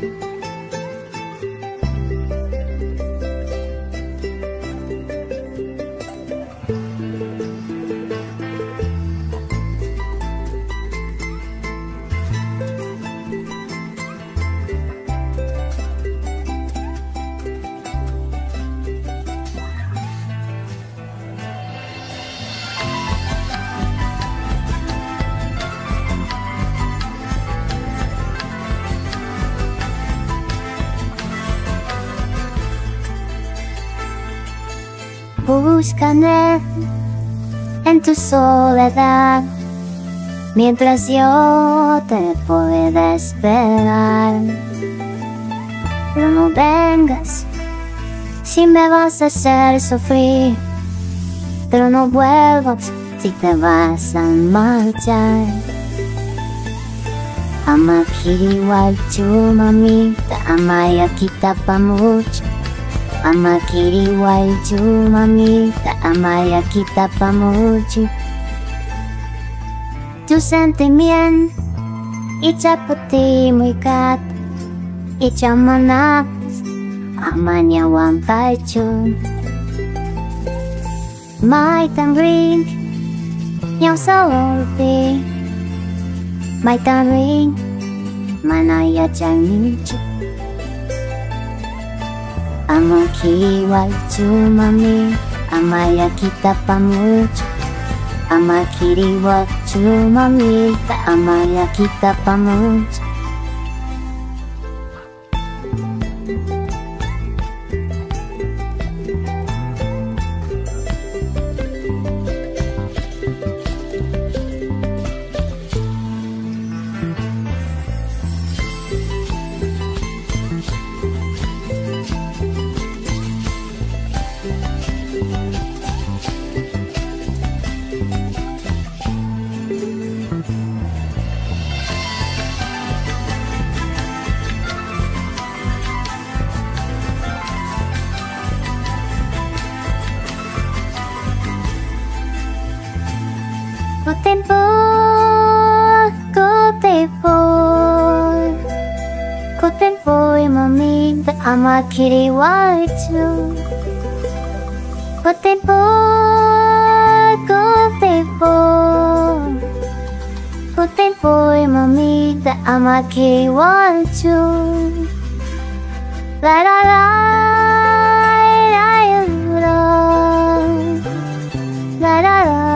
Bye. Búscame en tu soledad mientras yo te pueda esperar. Pero no vengas si me vas a hacer sufrir. Pero no vuelvas si te vas a marchar. Ama igual tu mamita, ama ya quita pa mucho. Ama kiri wai chumami ta amaya kita pamuji Tu sentimien Icha puti muy kat Icha Amanya wan tai chun. Mai tan ring Nyau salon pi Mai tan ring Manaya chang nichi あの日はつまみ甘焼きタパムチ甘きりはつまみ甘焼きタパムチ tempo imamita ama kiriwachu Có tempo, có tempo Có tempo imamita ama kiriwachu La la la La la la La la la